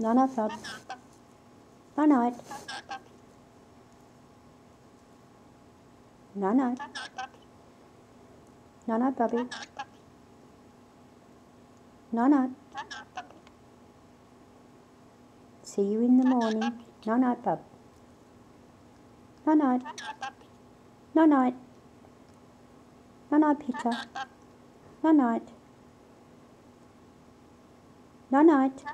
No night, pup. No night. No night. No night, puppy. No night. See you in the morning. No night, pup. No night. No night. No night, Pita. No night. No night.